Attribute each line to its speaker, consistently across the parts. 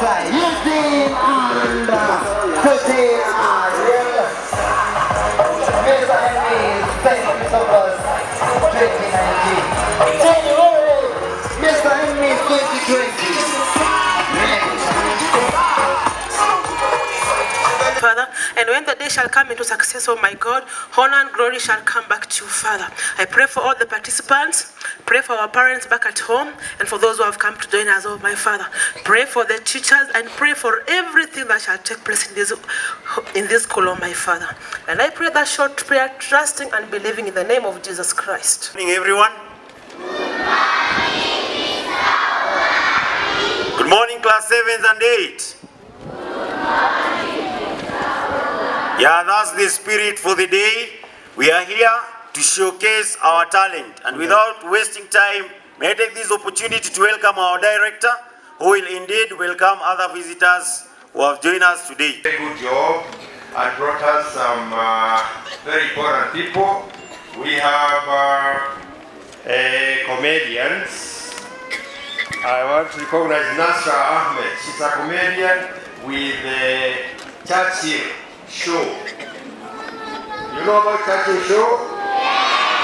Speaker 1: Sir. Eugene and uh, Christine and yes. Mr. Henry, St. Christopher's 2019. January, Mr. Henry 2020.
Speaker 2: Father, and when the day shall come into success, oh my God, honor and glory shall come back to you, Father. I pray for all the participants, pray for our parents back at home, and for those who have come to join us, oh my Father. Pray for the teachers and pray for everything that shall take place in this in this school, oh my Father. And I pray that short prayer, trusting and believing in the name of Jesus Christ.
Speaker 3: Good morning, everyone. Good morning, class sevens and eight. Yeah, that's the spirit for the day. We are here to showcase our talent. And without wasting time, may I take this opportunity to welcome our director, who will indeed welcome other visitors who have joined us today.
Speaker 4: very good job and brought us some uh, very important people. We have uh, uh, comedians. I want to recognize Nasra Ahmed. She's a comedian with the Churchill Show. You know about Churchill Show?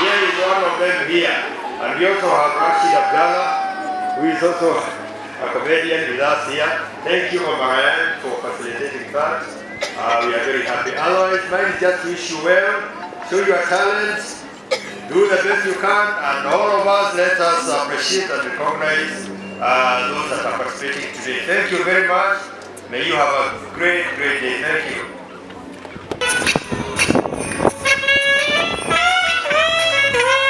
Speaker 4: Here is one of them here. And we also have Rashid Abdallah, who is also a comedian with us here. Thank you, Ryan, for facilitating that. Uh, we are very happy. Otherwise, mine is just wish you well, show your talents, do the best you can, and all of us let us appreciate and recognize uh, those that are participating today. Thank you very much. May you have a great, great day. Thank you.
Speaker 5: Ah!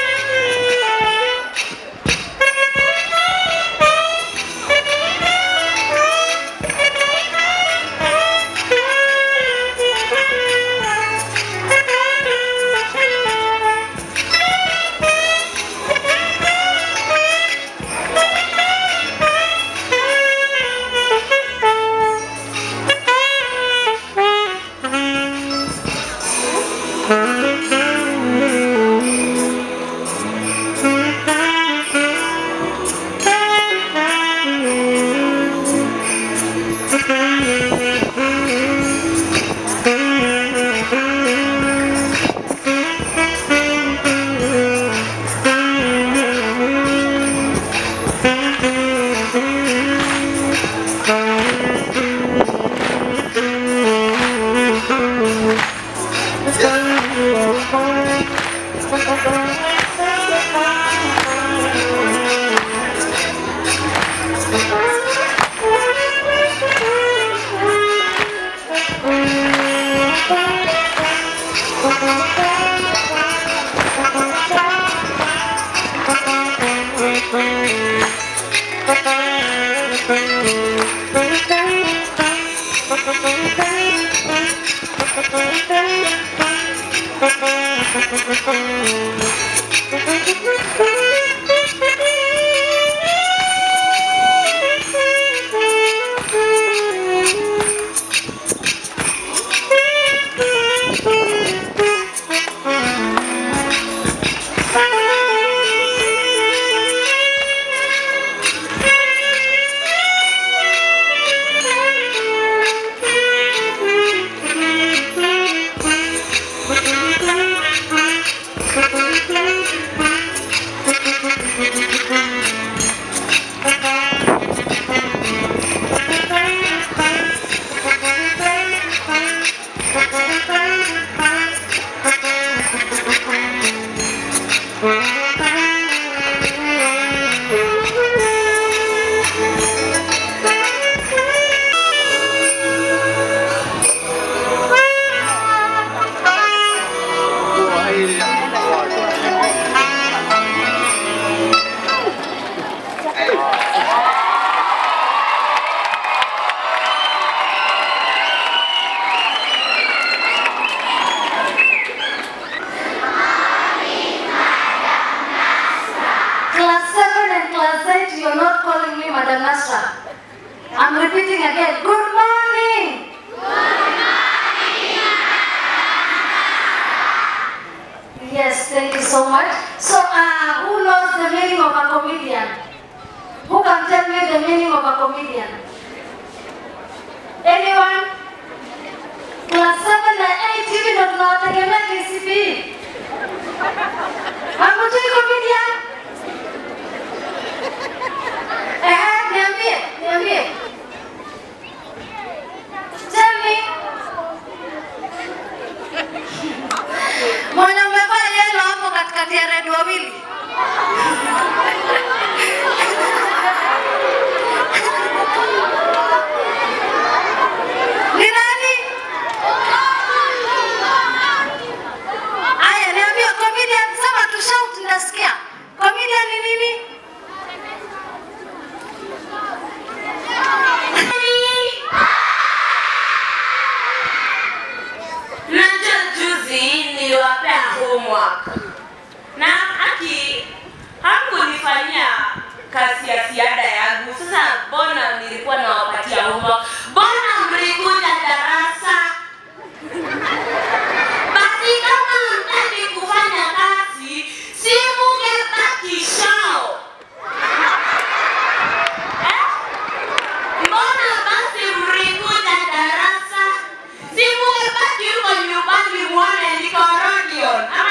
Speaker 5: Unasikia comedian ni nini?
Speaker 6: Nacho juzi niliwapea homework na aki hakunifanyia kazi ya ziada yangu. Sasa mbona nilikuwa nawapatia homework? Mbona mlikuja
Speaker 5: Lord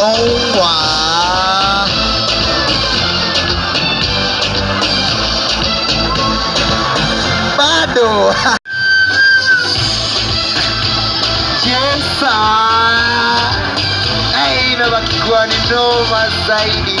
Speaker 7: com A.
Speaker 1: Pado. Jessa. Hii inabaki kuwa ni noma zaidi.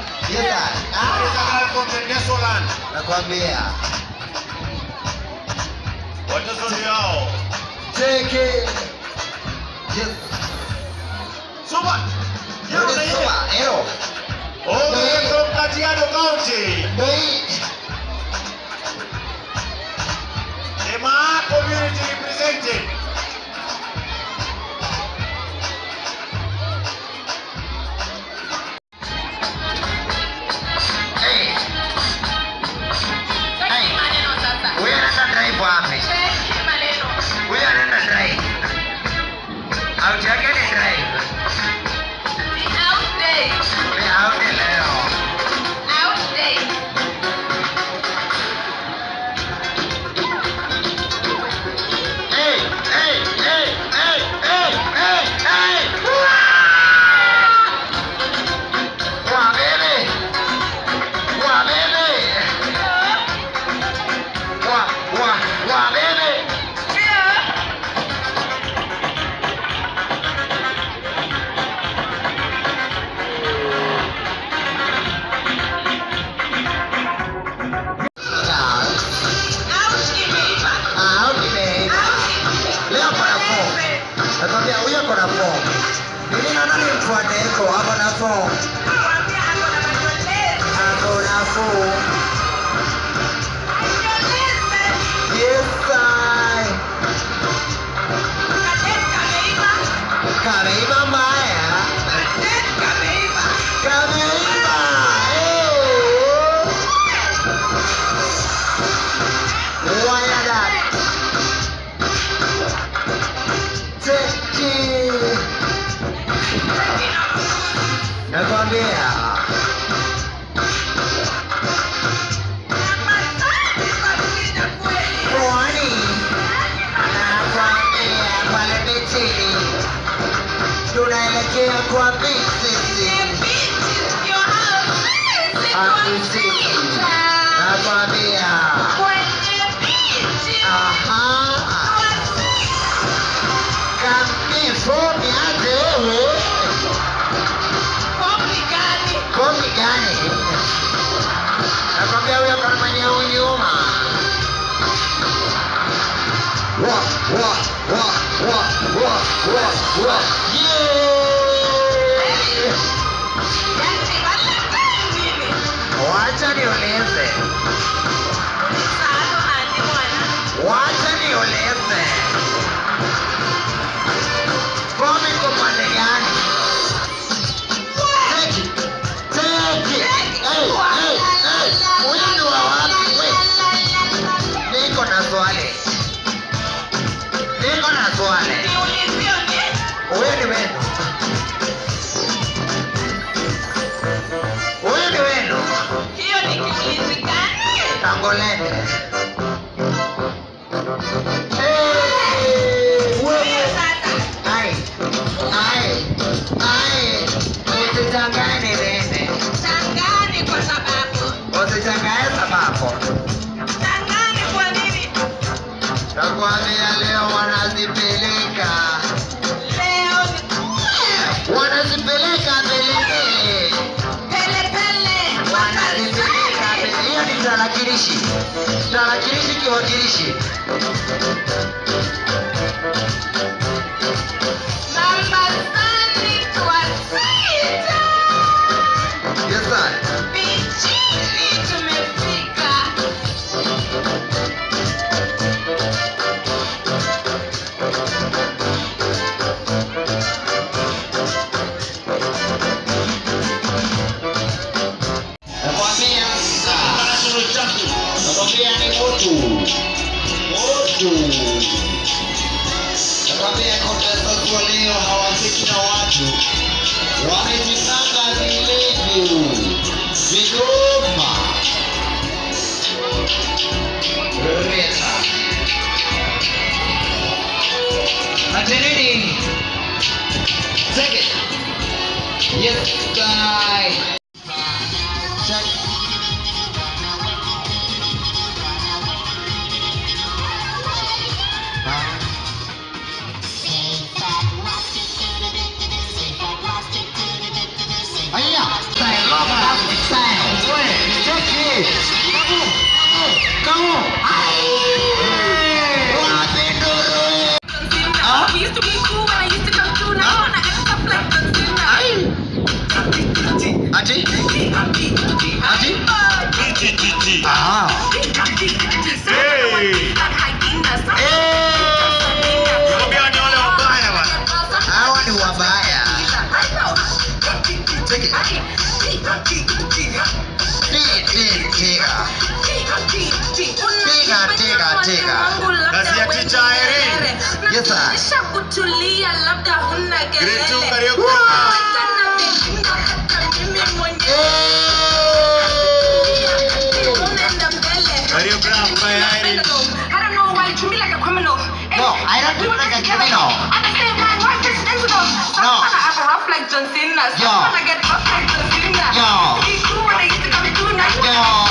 Speaker 8: Meta.
Speaker 1: Ah.
Speaker 3: Con venezolano.
Speaker 1: Nakwambia.
Speaker 3: Wachezaji hao.
Speaker 1: Take it. Yes.
Speaker 3: Suba.
Speaker 1: Yero na
Speaker 3: Suba, yero. Oye from Kajiado County.
Speaker 1: Bei.
Speaker 3: Ema community represented.
Speaker 1: Nakwambia. Pwani. Nakwambia Huyo kama mwenye unyuma. Wa wa wa wa wa wa wa. Yeah. Wacha niulize. Wacha niulize. swali. Niko na swali. Niulizie ni? Wewe ni wenu. Wewe ni wenu. Hiyo ni kiulizi gani? Tangoleni. Hey, wewe sasa. Ai. Ai. Ai. Usitangane mimi. Tangani kwa sababu. Usitangane sababu. Wanazipeleka. Wanazipeleka mbele. Wanazipeleka mbele. Hiyo ni tarakilishi. Tarakilishi kiwakilishi. Kamu, kamu. Ay. Wapi nduru? Ah? Ati? Ati? Ah. Hawa
Speaker 3: ya
Speaker 1: Yes, sir.
Speaker 9: Kisha kutulia labda huna
Speaker 3: Grade two
Speaker 9: kelele
Speaker 3: karaoke.
Speaker 9: Mimi mwenyewe unaenda mbele
Speaker 3: Choreographed by Irene.
Speaker 9: I don't know why you treat me like a criminal.
Speaker 1: No, I don't treat you like a criminal.
Speaker 9: The same time, why this sensible? Some
Speaker 1: No.
Speaker 9: wanna have a rough like John Cena. Some
Speaker 1: Yo.
Speaker 9: wanna get rough like John Cena.
Speaker 1: Yo.
Speaker 9: Two when they used to come through, now you
Speaker 1: Yo.
Speaker 9: wanna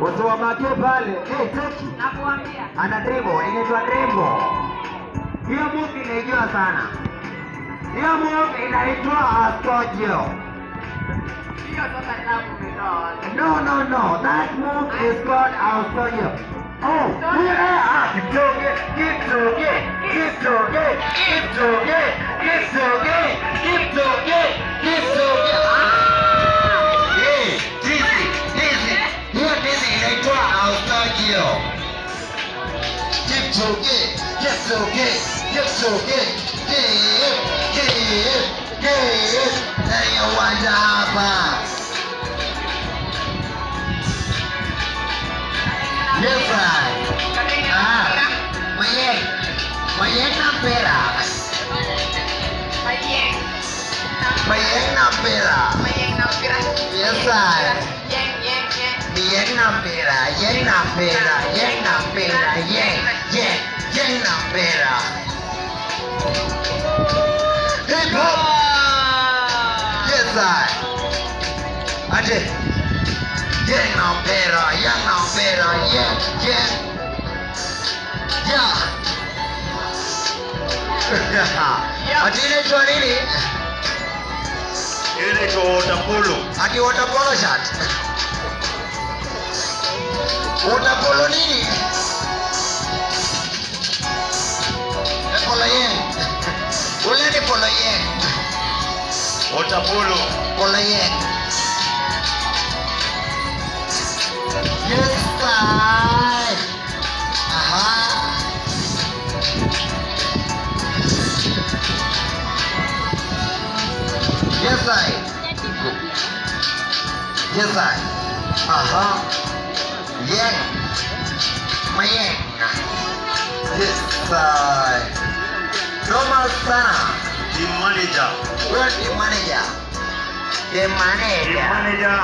Speaker 1: Usiwamake pale. Hey, Teki. Ana drembo, inaitwa drembo. Hiyo move inaijua sana. Hiyo move inaitwa Astojio.
Speaker 9: hiyo sasa ninapometoa
Speaker 1: No, no, no. That move is called Astojio. Oh, yeah. Ah, Kipchoge, Kipchoge, Kipchoge, Kipchoge, Kipchoge, Kipchoge, it's okay, yes okay, yes okay, yeah, yeah, yeah. Hey, I wonder how Yes, right. Ah, mayek, mayek ng pera.
Speaker 9: Mayek.
Speaker 1: Mayek ng pera. Mayek ng pera. Yes, right. Yen, yen. Yenapera, Yenapera, Yenapera, Yen, Yen, Yenapera. Hip hop! Yes, I. I did. Yenapera, Yenapera, Yen, Yen. Yeah. అటీనేటో అనేది ఏనేటో
Speaker 3: డబ్బులు అటీ ఓ డబ్బులు
Speaker 1: షాట్ water polo shirt. Water polo nini? Eh, Polo yen. Ule ni yen.
Speaker 3: Water polo.
Speaker 1: Yen. Yes, sir. Aha. Yes, sir. Yes, sir. Aha. Yen. Mayeng. Yes, sir. Normal sana.
Speaker 3: Team manager.
Speaker 1: Wewe ni manager. Team manager.
Speaker 3: manager.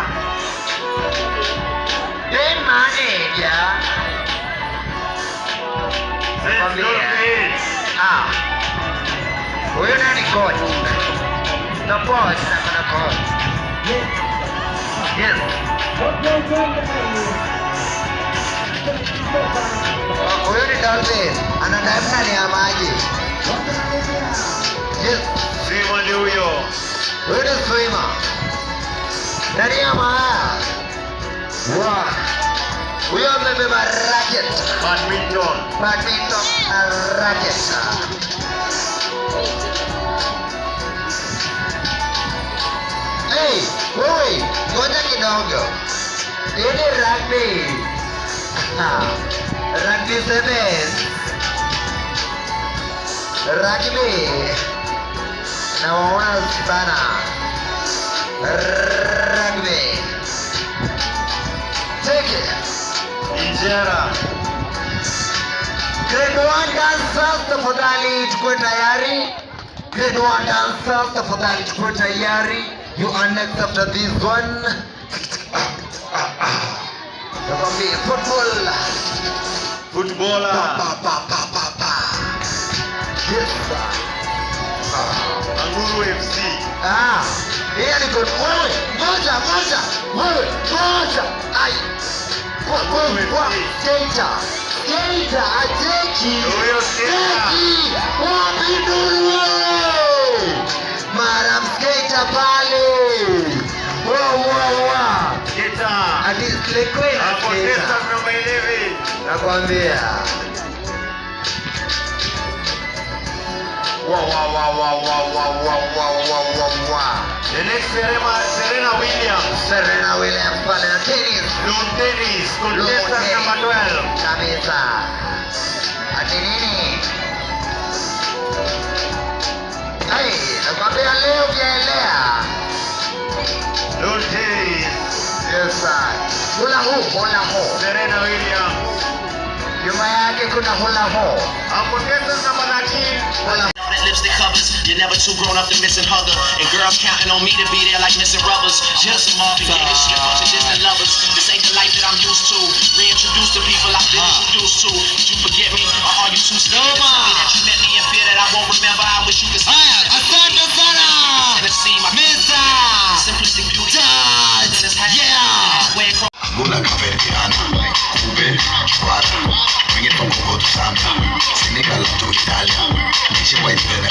Speaker 1: Team manager.
Speaker 3: St. Dolphins.
Speaker 1: Ah. Huyu nani coach? The coach na kuna coach. Yes. Oh, Huyu ni Dolphin. Ana time ndani ya maji.
Speaker 3: Swimmer ni huyo.
Speaker 1: Huyu ni swimmer. Ndani ya maji. Wow. Huyo racket.
Speaker 3: Badminton.
Speaker 1: Badminton racket. Hey, wewe, ngoja kidogo. Hii ni rugby. Rugby sevens. Rugby. Nawaona sana. Rugby. Take it.
Speaker 3: Injera.
Speaker 1: Grade 1 dancers tafadhali tukue tayari. Grade 1 dancers tafadhali tukue tayari. You are next after this one. Nakwambia football.
Speaker 3: Football.
Speaker 1: Pa, pa, pa, pa, pa. Yes.
Speaker 3: Anguru FC.
Speaker 1: Ah. Yeye ah. alikuwa wewe moja moja wewe moja ai. Kwa kwa data data ateki ateki mara msketa pale.
Speaker 3: Guitar.
Speaker 1: Ati Slay Queen
Speaker 3: Hapo
Speaker 1: skater.
Speaker 3: Texas number 11.
Speaker 1: Nakwambia. Wow, wow, wow, wow, wow, wow, wow, wow, wow, wow.
Speaker 3: The next Serena, Serena Williams.
Speaker 1: Serena Williams pale na tennis.
Speaker 3: Lawn tennis, contestant namba 12.
Speaker 1: Kabisa. Ati nini? Hey, nakwambia leo vyaelea.
Speaker 3: Lawn tennis,
Speaker 1: Yes, sir. Hula hoop, hula hoop.
Speaker 3: Serena Williams.
Speaker 1: Nyuma yake kuna hula hoop.
Speaker 3: Our contestant number 13.
Speaker 1: Hula
Speaker 10: All lipstick covers, you're never too grown up to miss and hugger. And girls counting on me to be there like missing rubbers. Just some off and get this shit, bunch of distant lovers. This ain't the life that I'm used to. Reintroduce to people I've been uh. introduced to. Did you forget me? Or are you too scared to tell me that you met me and fear that I won't remember? I wish you could Go like
Speaker 11: a Ferdinand, Cuban, Schwarz, bring it from Congo to Zambia, Senegal to Italy, DJ White Bell.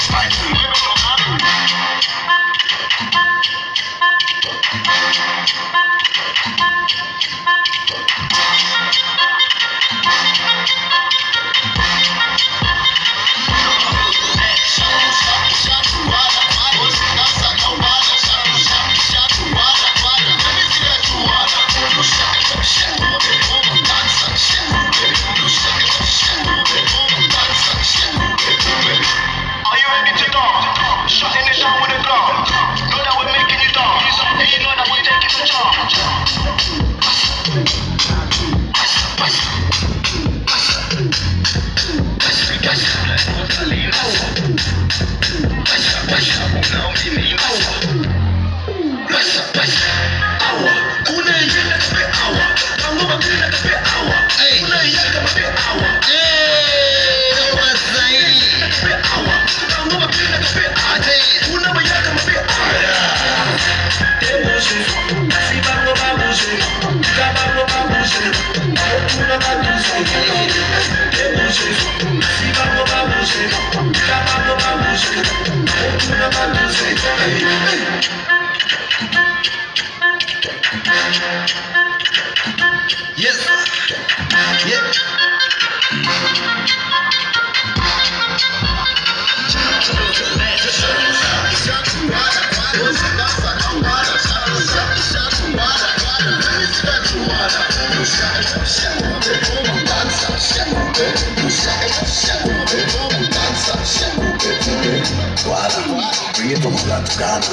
Speaker 11: Prieto con la Toscana,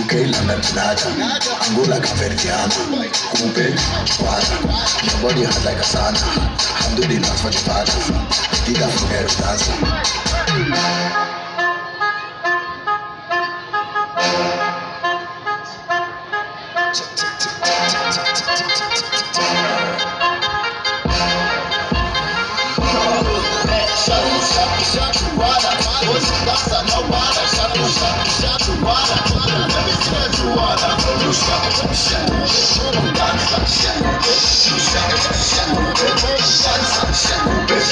Speaker 11: UK la Plaza, Angola Caverdiana, Cooper, Chupata, nobody hot like a sauna, Alhamdulillah for Chupata, Giga
Speaker 12: from Air Plaza.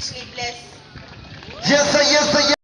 Speaker 12: Bless.
Speaker 11: Yes, sir, yes, sir, yes.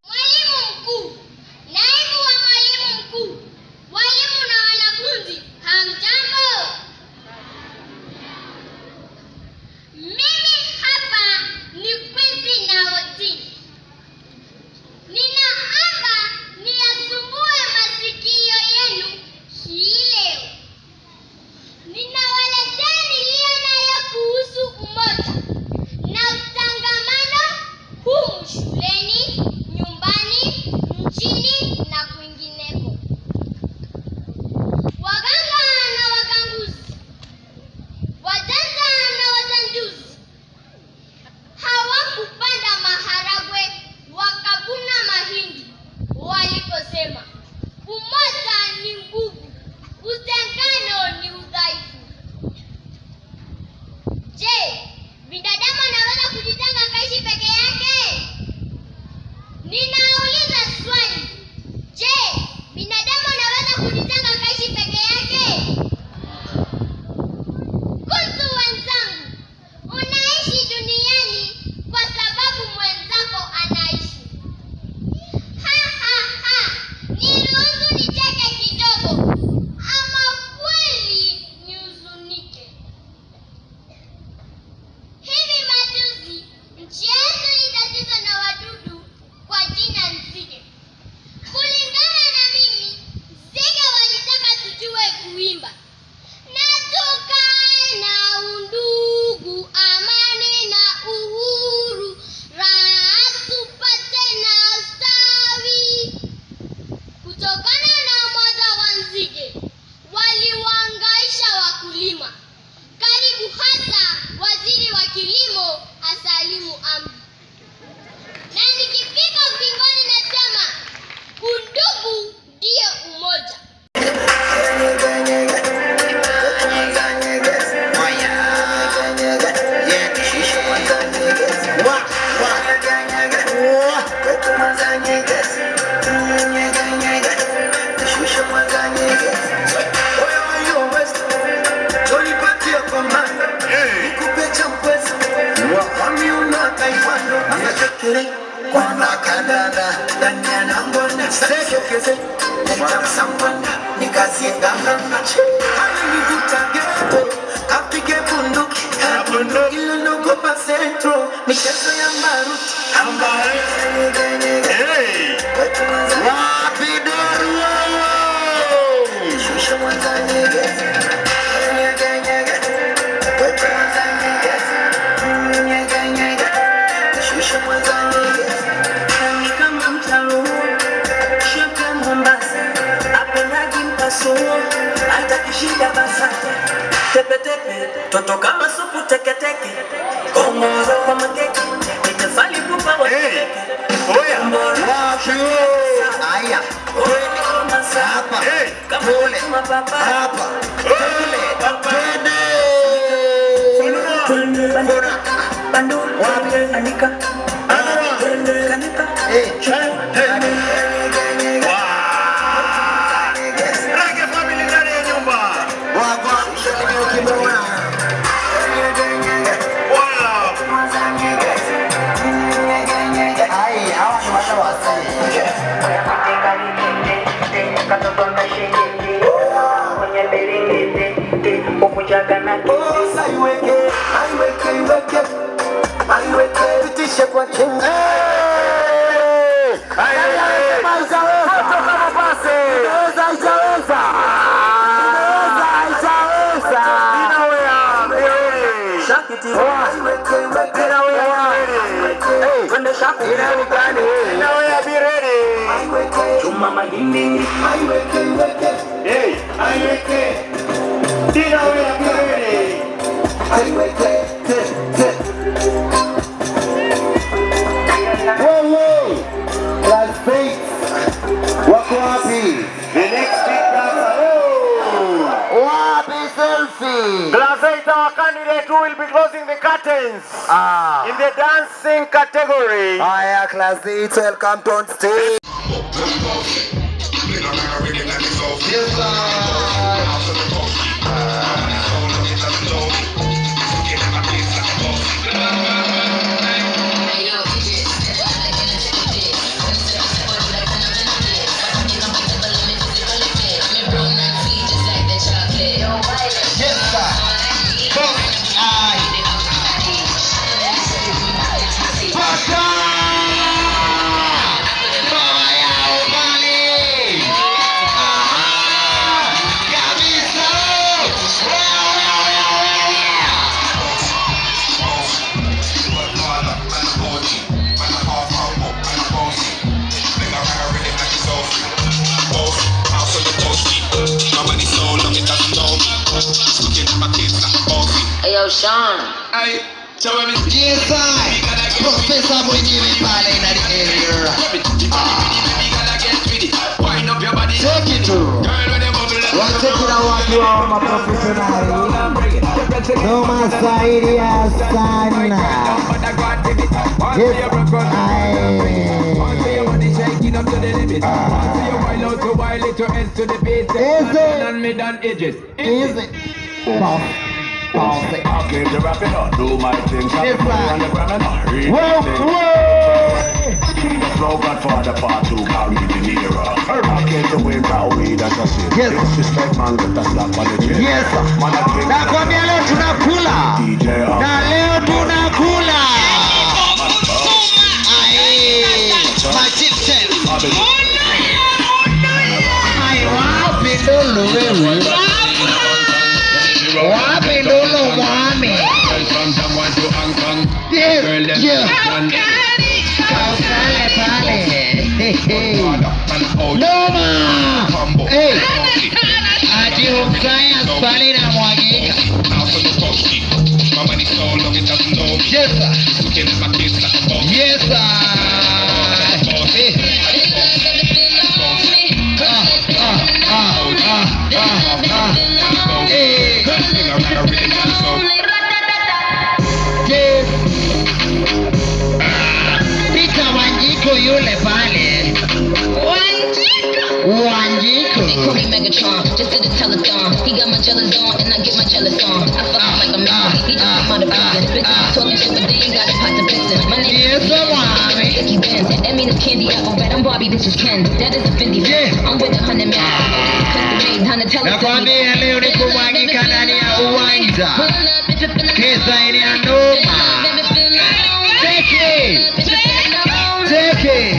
Speaker 13: kupiga basata
Speaker 8: tepetepe, toto kama supu teketeke, kongoro kwa makeke, itafali pupa wa
Speaker 1: hey. Oya, washu aya, wewe ni kama hapa, kama
Speaker 3: kule. hapa, kule. Twende, twende.
Speaker 1: Bandura, bandura, wapi?
Speaker 3: Andika,
Speaker 1: andika, kanika, eh, twende. Jagannath. Oh, saiweke, aiweke, iweke, aiweke, pitishe kwa kinga.
Speaker 8: Chuma mahindi,
Speaker 1: aiweke, iweke, aiweke,
Speaker 3: iweke. Dina wea
Speaker 1: aiweke, te, te. Wewe, Las Vegas, wako wapi?
Speaker 3: The next big dancer. Oh.
Speaker 1: Wapi selfie?
Speaker 3: Class 8, our candidate who will be closing the curtains
Speaker 1: Ah.
Speaker 3: in the dancing category.
Speaker 1: Class 8, welcome to on stage.
Speaker 14: Hey, yo, Sean.
Speaker 1: Yes, I. Professor mwenyewe pale in the area. Take it to. Watekila watu wa maprofesionali. Noma saidia sana. Yes, Easy. Easy. Boss. Boss.
Speaker 11: I came to rap it up, do my thing, tap
Speaker 1: Yes,
Speaker 11: it on the gram and I read
Speaker 1: Whoa,
Speaker 11: it.
Speaker 1: whoa.
Speaker 11: Flow Godfather part two, carry the Nero. I came to win power weed as a shit.
Speaker 1: Yes.
Speaker 11: Disrespect man, get a slap on the chin.
Speaker 1: Yes.
Speaker 11: Man, I came
Speaker 1: Nakwambia leo tunakula.
Speaker 11: DJ up.
Speaker 1: Na leo tunakula. Aye. Magician. Ai, wapi lulu wewe? Wapi lulu Noma. Hey. Science pale na mwagika. Yes, sir. Yes, sir. Eh. Ah, ah, ah, ah, ah, ah. Eh. Yes. Pika Wanjiko yule pale. Wanjiko.
Speaker 14: They Megatron, uh-huh. just did a telethon. He got my jealous on, and I get my jealous on. I fuck him like a man. Uh-huh. He just came out uh-huh. of prison. Bitches talking shit, but they ain't got a pot to piston. My name is
Speaker 1: sir, mommy.
Speaker 14: Benz. That mean it's candy apple red. I'm Barbie, this is Ken. That is a Fendi.
Speaker 1: Yeah.
Speaker 14: I'm with a hundred man.
Speaker 1: Nakwambia leo ni kumwagika ndani ya uwanja. Kesa ile ya noma. Take it. Take it.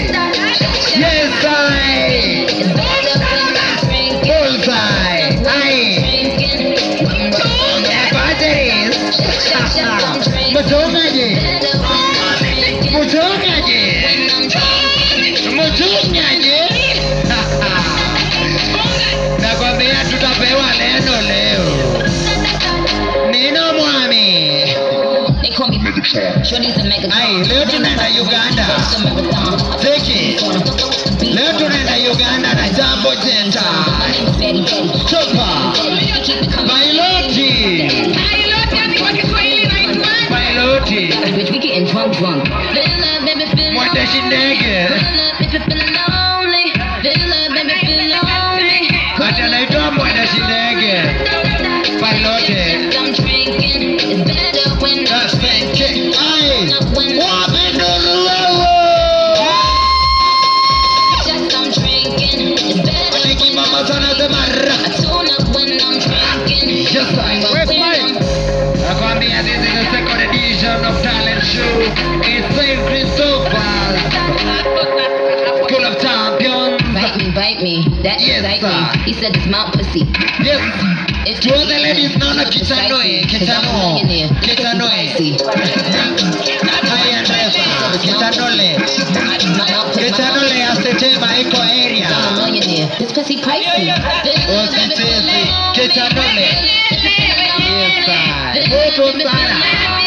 Speaker 1: I ain't leo
Speaker 15: tunaenda Uganda. Take it. Leo tunaenda Uganda na jambo jenta. Chopa.
Speaker 16: Bailoti. Bailoti. Bailoti.
Speaker 15: Mwendeshi ndege.
Speaker 16: He said it's Mount Pussy. It's
Speaker 15: to all the ladies, no, no, kitanoe, kitanoe, kitanoe. Higher level, kitanole. Kitanole has the
Speaker 16: Tema Eco area. This pussy pricey.
Speaker 15: Oh, kitanoe. Kitanole. Yes, sir.
Speaker 17: Yes,
Speaker 1: sir.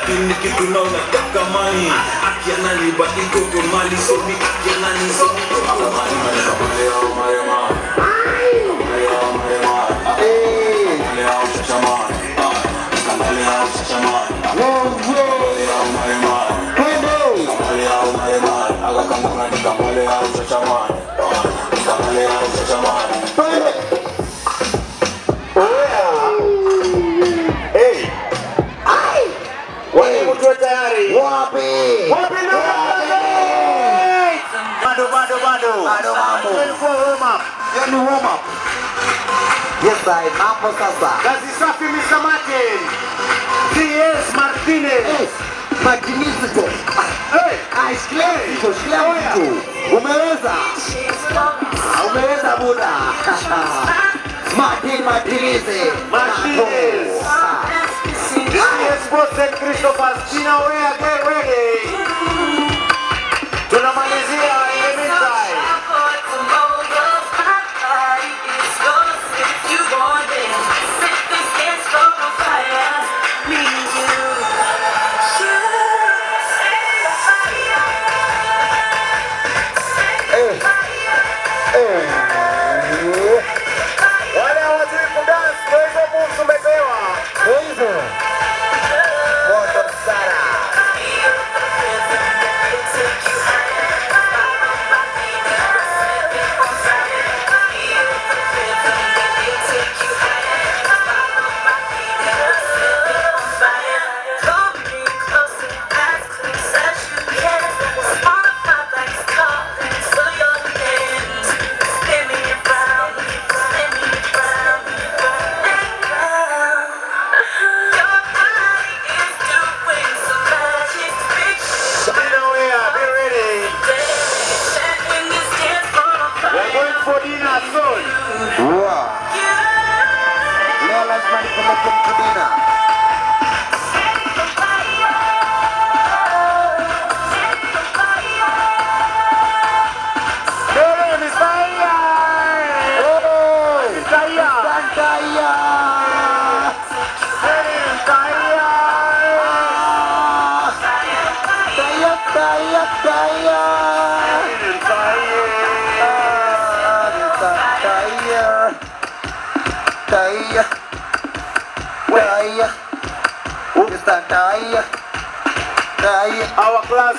Speaker 18: lakini kitu na unataka mani akia nani but iko mali so mi akia nani so mi iko mali
Speaker 3: Hey.
Speaker 1: Sasa, hapo sasa.
Speaker 3: Kazi safi Mr. Martin. Dias Martinez.
Speaker 1: Magnífico. Yes. Magnífico.
Speaker 3: Hey.
Speaker 1: Ah, esclético, esclético. Umeweza. Umeweza buda. Ah, Martin Martinez.
Speaker 3: Martinez. Yes, Bose Christopher. China, wewe, wewe. Tunamalizia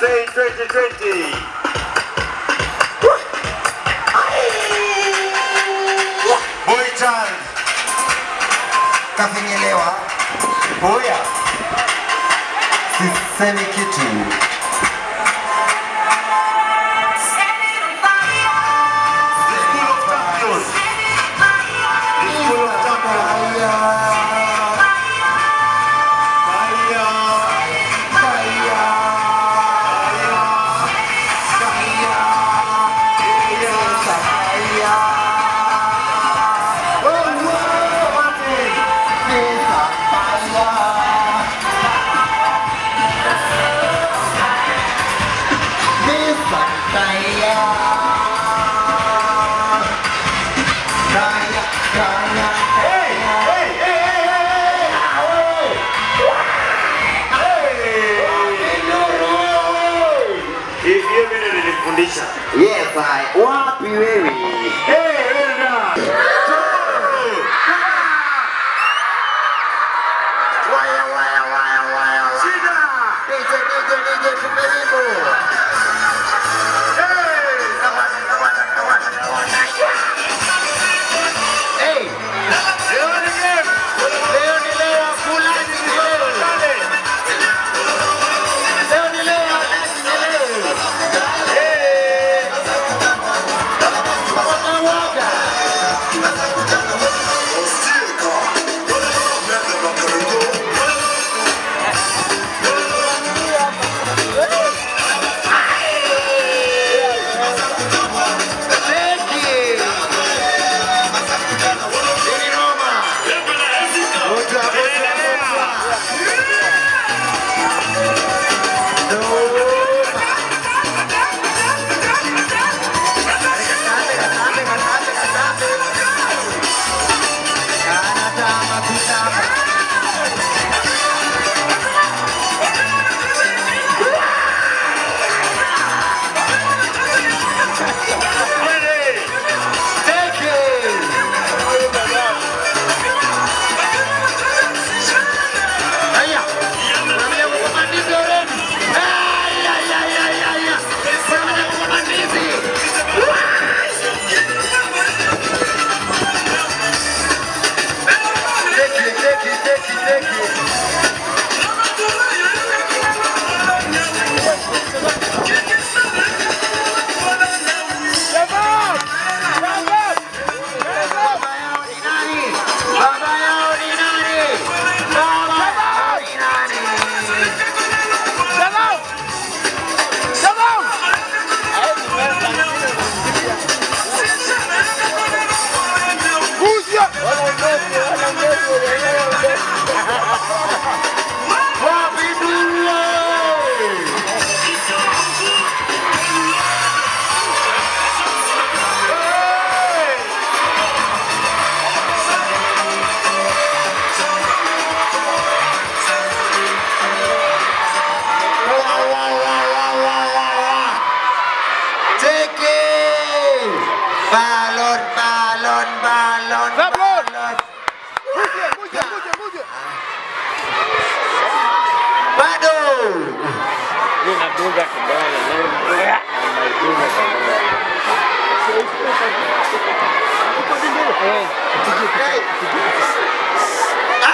Speaker 3: USA 2020.
Speaker 1: Kafinyelewa. Oya. Sisemi kitu. Yes,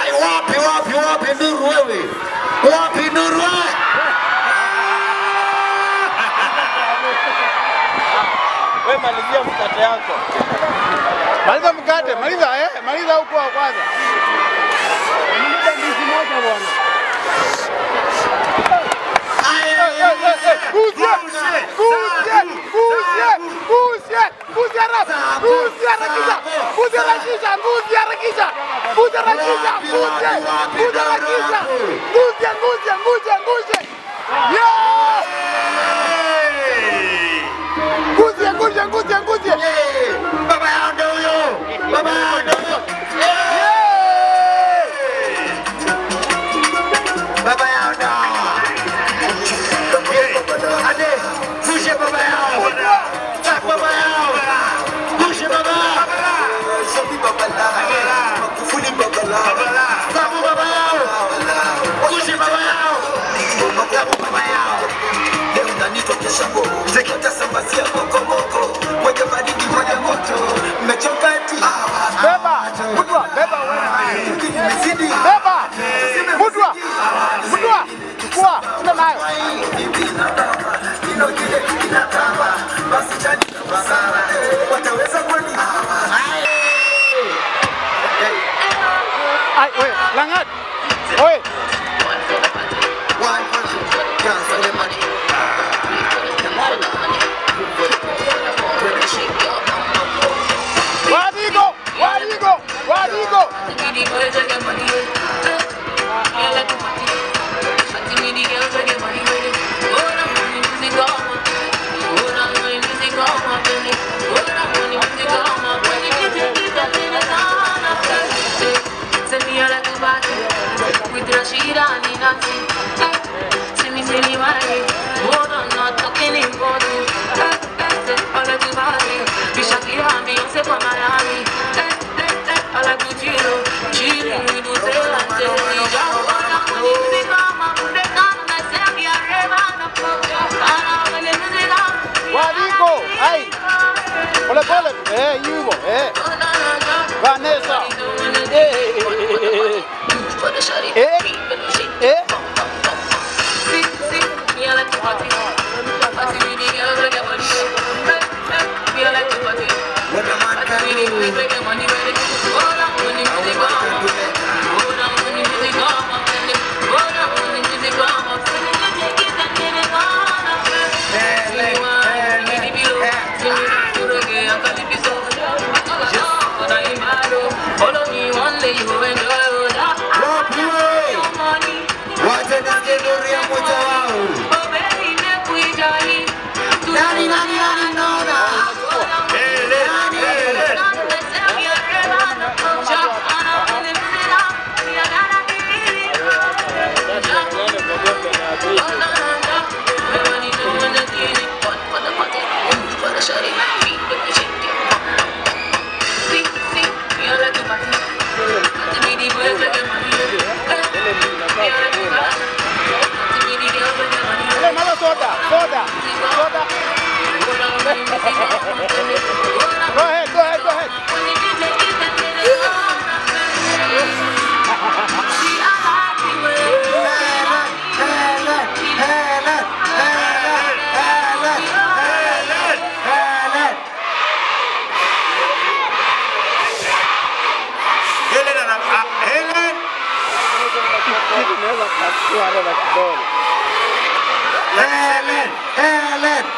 Speaker 1: Ai, wapi, wapi, wapi Nuru wewe? Wapi Nuru wewe?
Speaker 19: Wewe malizia mkate yako.
Speaker 20: Maliza mkate, maliza eh, maliza huko wa kwanza. Nimeenda ndizi moja bwana. Kusia, kusia, kusia, kusia, kusia rap, kusia rakisha, Mbuze rakisha, mbuze harakisha. Mbuze rakisha, mbuze. Mbuze rakisha. Mbuze, mbuze, mbuze, mbuze. Yeah! Mbuze, mbuze, mbuze,
Speaker 1: mbuze. yao Mungu mama yao Leo nanitwa kesho nguvu Utasambazia moko moko Moja baridi moja moto Mmechoka eti
Speaker 20: Beba Mudwa Beba wewe Mizidi Beba Mudwa Mudwa Chukua Tuna nayo Ino kile kinatamba Basi chani
Speaker 21: na basara Wataweza kwani Ai, wewe, langat. Oi. Money. Hold on, not talking important. All I
Speaker 20: Wadigo, ai. Pole pole. Eh, hivyo, eh. Vanessa. Eh, eh, eh, eh, eh.
Speaker 21: See, see, me I like to party.
Speaker 22: go ahead, go ahead, go ahead. Helen! Uh, Helen! Helen!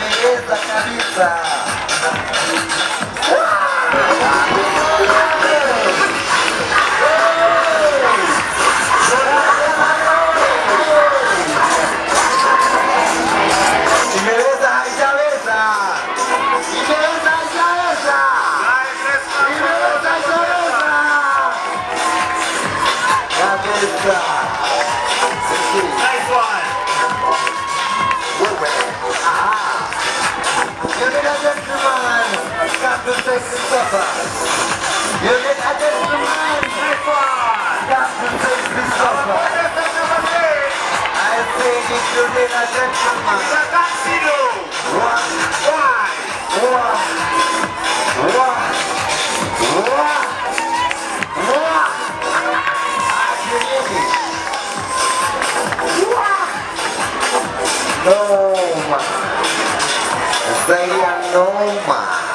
Speaker 22: Beleza, camisa! Ah! No, man. They are no, man.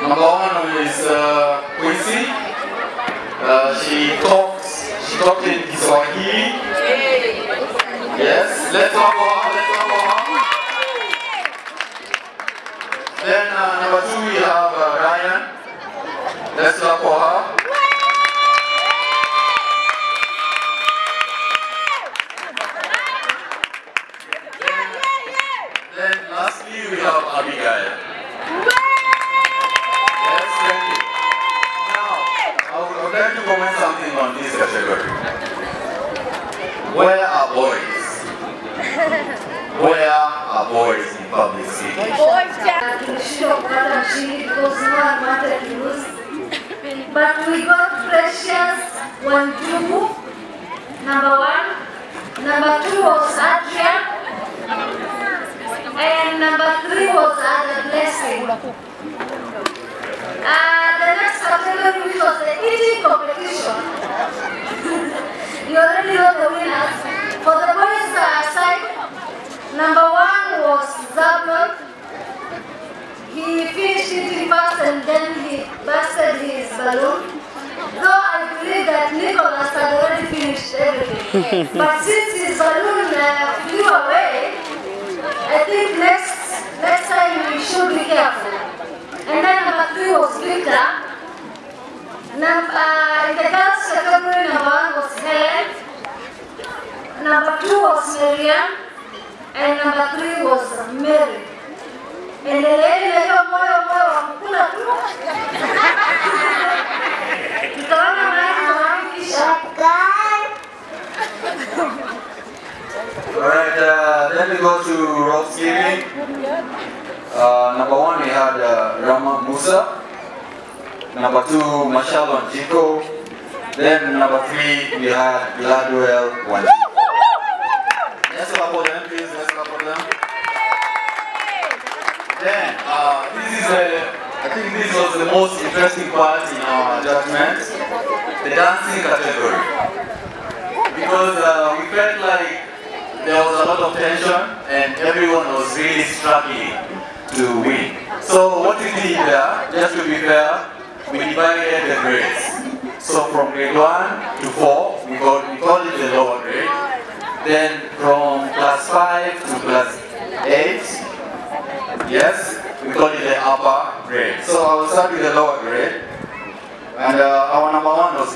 Speaker 23: Number one is uh, Quincy. Uh, she talks. She talks in Kiswahili. Yes. Let's talk for her. Let's talk for her. Then uh, number two we have uh, Ryan. Let's talk for her.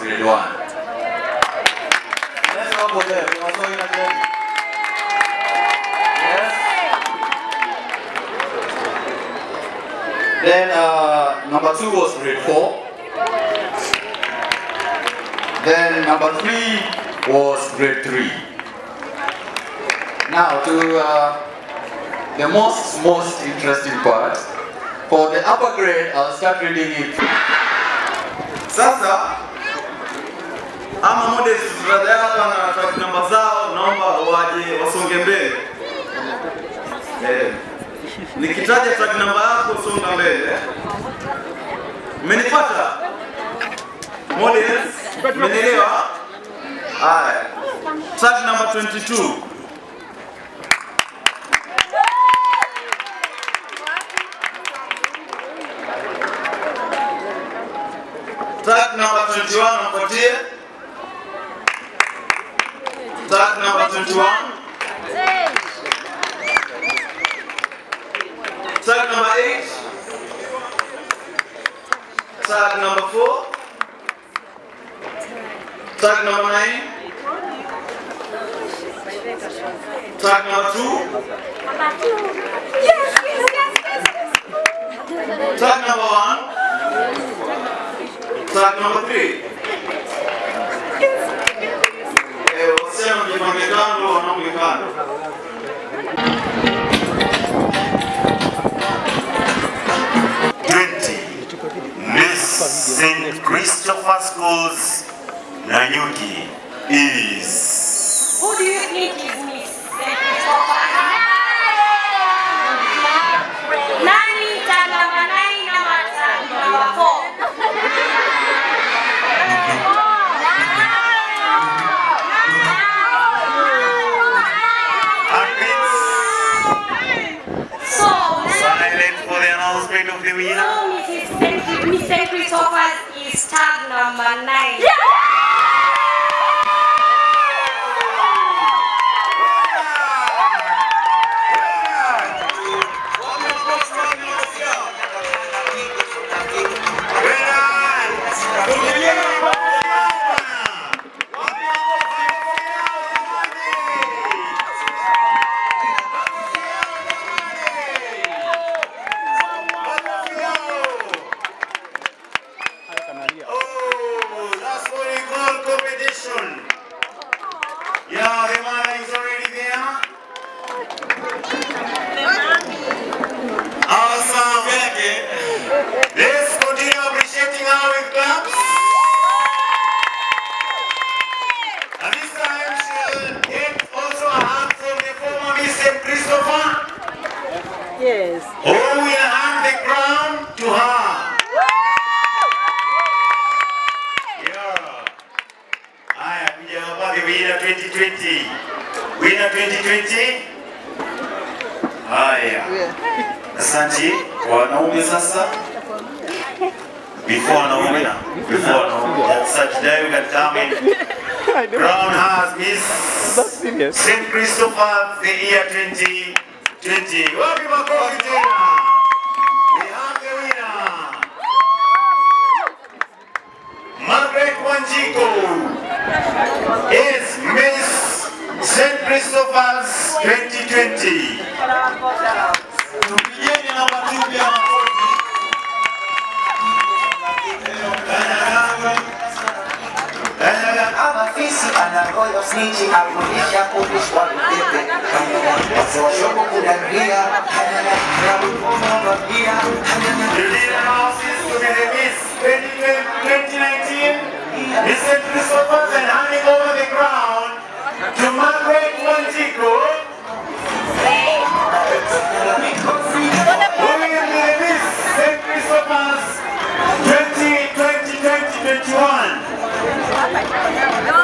Speaker 23: Grade one. Let's. We also in. Yes. Then uh, number two was grade four. Then number three was grade three. Now to uh, the most most interesting part. For the upper grade, I'll start reading it.
Speaker 24: Sasa ama models brother yako na traffic namba zao, naomba waje wasonge mbele eh. Nikitaja traffic namba yako songa mbele. Mmenipata models? Mmenielewa? Haya, traffic namba 22 Track number 21 napatie. wrong? Side number eight. Side number four. Side number nine. Number two. Yes, yes, yes, yes. Number one. Side number three. Twenty,
Speaker 3: Miss St. Christopher Schools, Nanyuki is.
Speaker 25: Who do you think
Speaker 3: Asante kwa wanaume sasa. Before wanaume na before wanaume. Such day we can come in. Crown has Miss St. Christopher the year 2020. Wapi makofi tena? We have the winner. Margaret Wanjiko is Miss St. Christopher's 2020.
Speaker 1: Abafisi anaroyo snitchi arudisha polisi walibebe wazewashoko kudandia rabukomobabia
Speaker 3: to be the Miss 2019 Miss St. Christopher's and handing over the crown to Margaret Wanjiku. Who will the Miss St. Christopher's 2020-2021?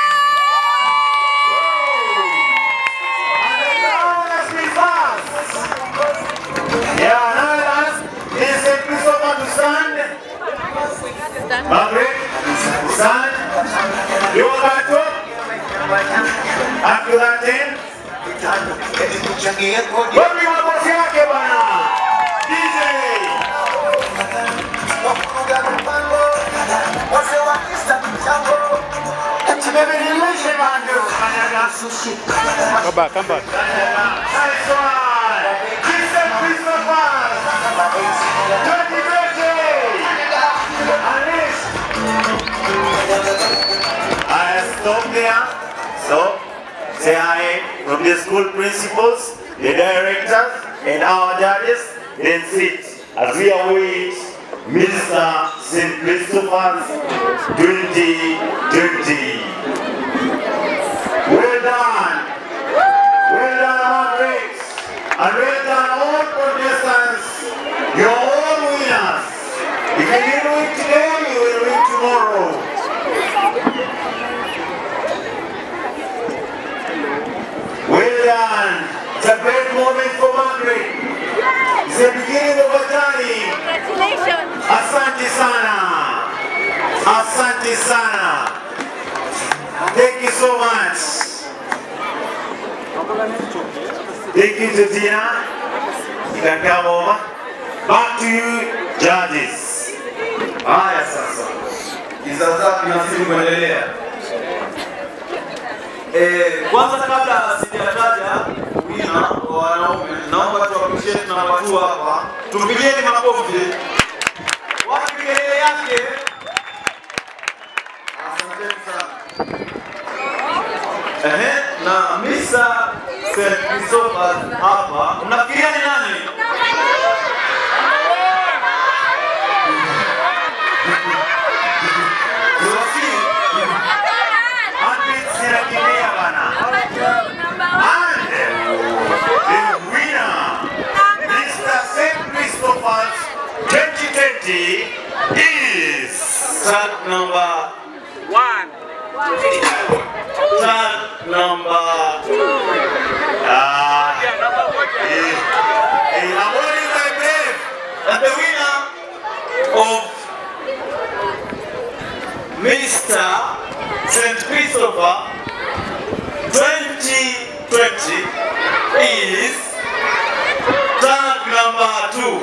Speaker 3: Margaret, stand. You want back up? After that then. Wapi makofi yake bwana? DJ. Tumebadilisha bandu.
Speaker 19: Come back, come back.
Speaker 3: Nice one. Christian Christopher. 2020. Unleashed. I stop there. So, say hi from the school principals, the directors, and our judges. Then sit as we await Mr. St. Christopher's 2020. Well done. Well done, Margaret. Done. It's a great moment for Margaret. It's the beginning of a journey.
Speaker 25: Congratulations.
Speaker 3: Asante sana. Asante sana. Thank you so much. Thank you, Georgina. You can come over. Back to you, judges.
Speaker 24: Haya sasa, kizazapi na sisi kuendelea. Eh, kwanza kabla sijataja wina wa wanaume, naomba tu appreciate na watu hapa, Tupigieni makofi. Wapi kelele yake? Asanteni sana. Ehe, na Mr. Sir Christopher hapa, mnafikiria ni nani? Tag number
Speaker 3: one.
Speaker 24: Tag number
Speaker 3: Ah, eh, eh, awarded by Brave.
Speaker 24: and the winner of Mr. St. Christopher 2020 is tag number two.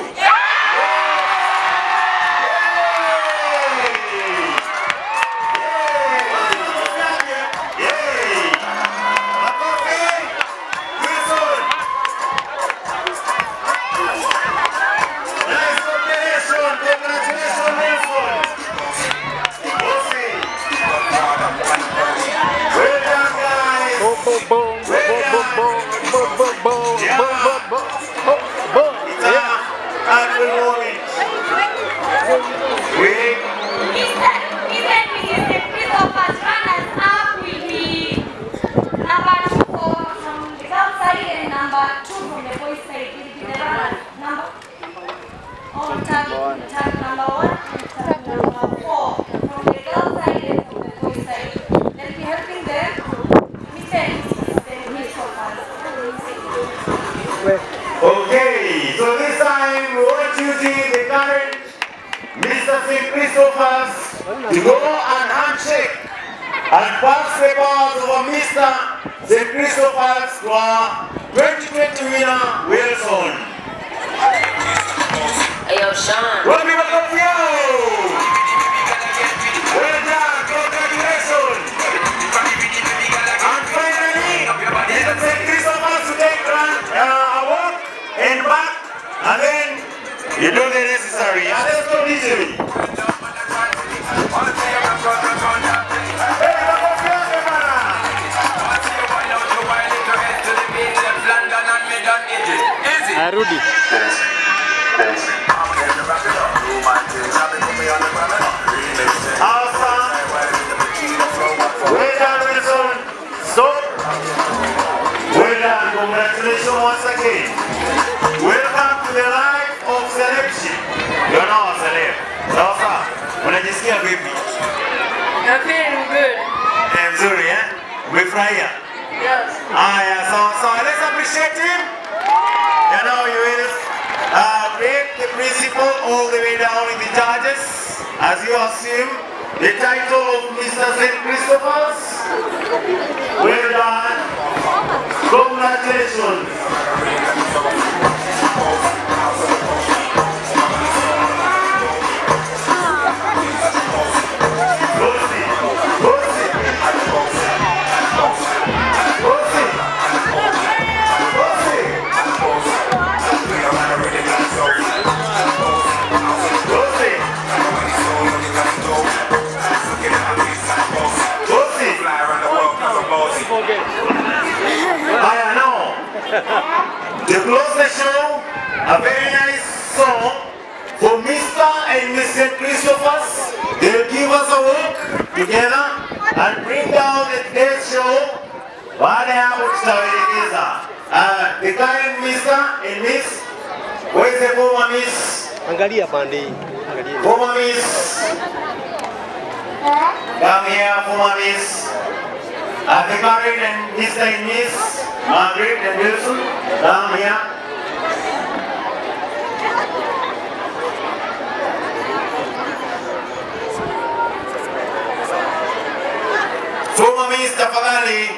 Speaker 3: Kelly.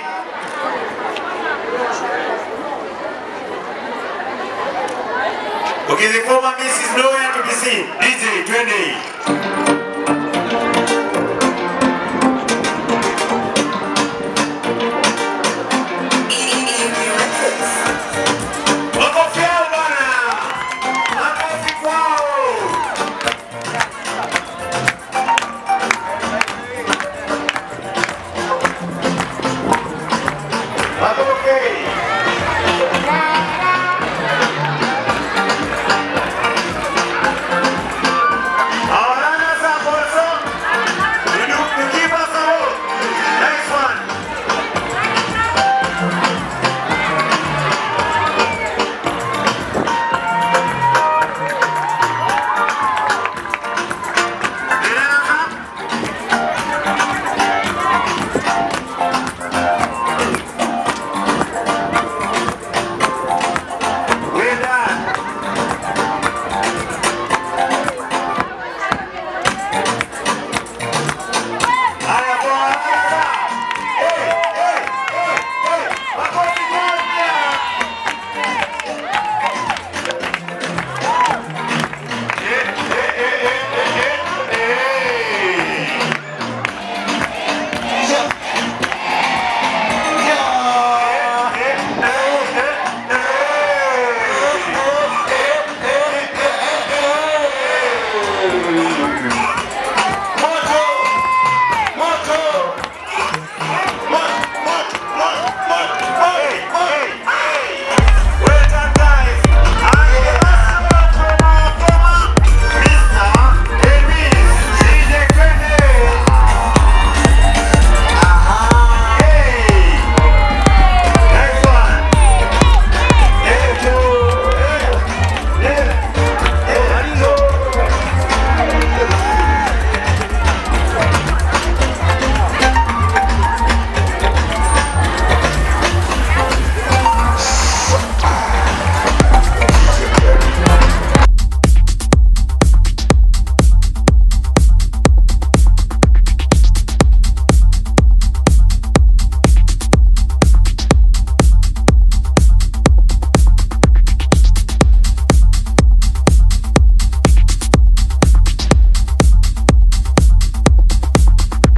Speaker 3: Okay, the former Mrs. Nowhere to be seen. DJ, 20.